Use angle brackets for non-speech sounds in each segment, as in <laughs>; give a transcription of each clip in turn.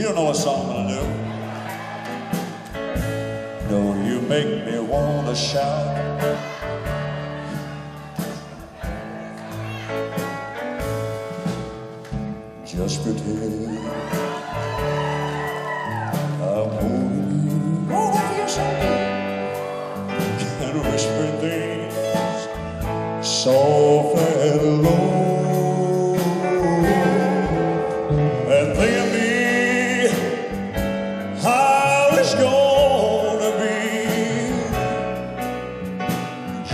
You don't know what song I'm gonna do. No, you make me wanna shout. Just pretend I'm holding you. Oh, what you say? <laughs> And whisper things soft and low.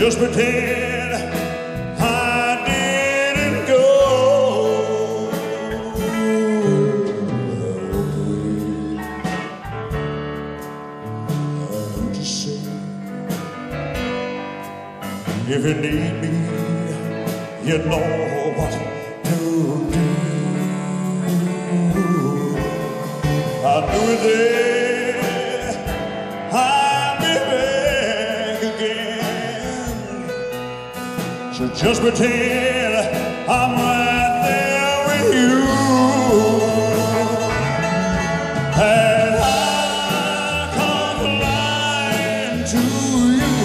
Just pretend I didn't go. And just say, if you need me, you know what to do. I'll do it there. So just pretend I'm right there with you. And I come flying to you.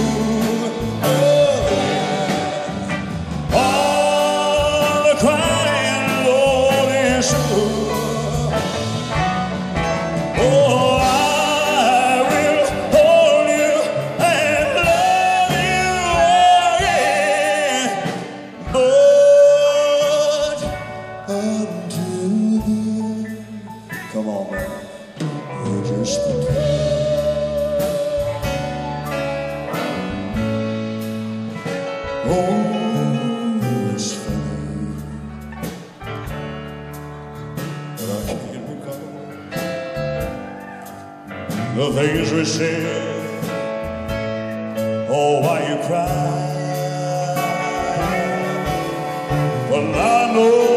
Oh, all the crying, Lord, is through. Oh, recall the things we said. Oh, why you cry? Well, I know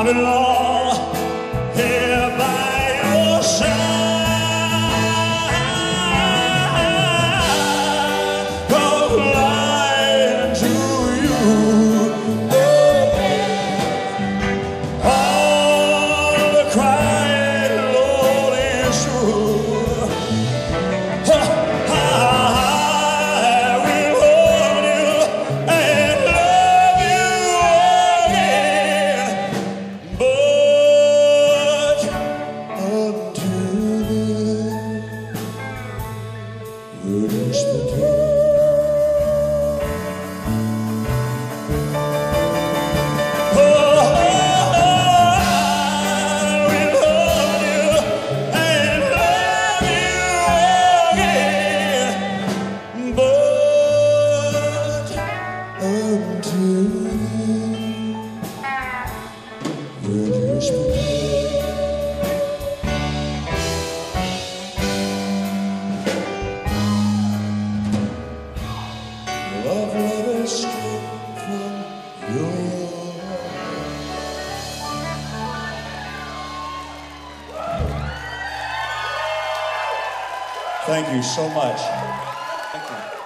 I belong here we'll just pretend. Love Thank you so much.